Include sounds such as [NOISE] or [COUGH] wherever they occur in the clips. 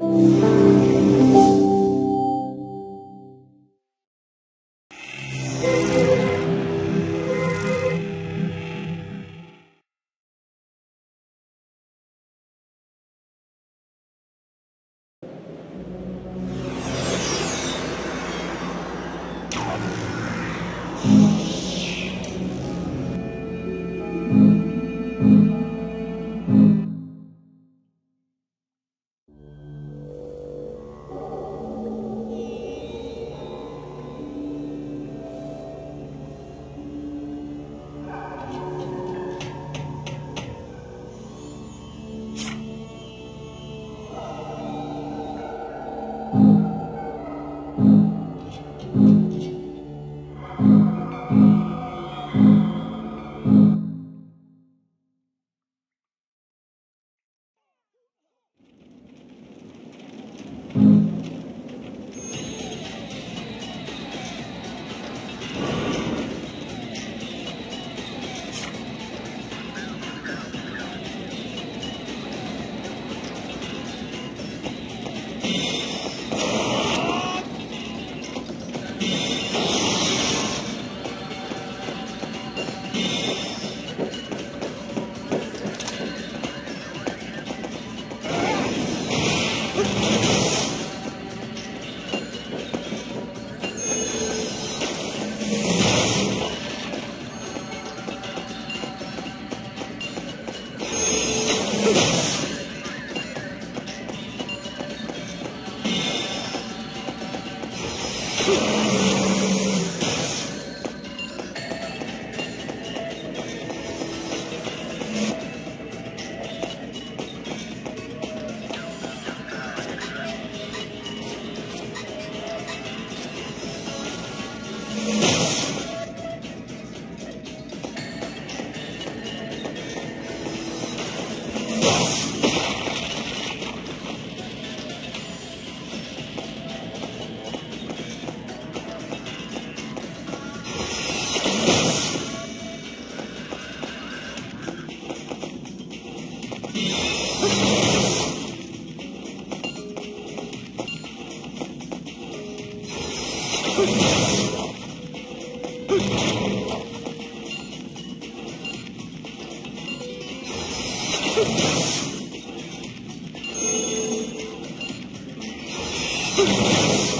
Thank you. you you [LAUGHS]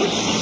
you.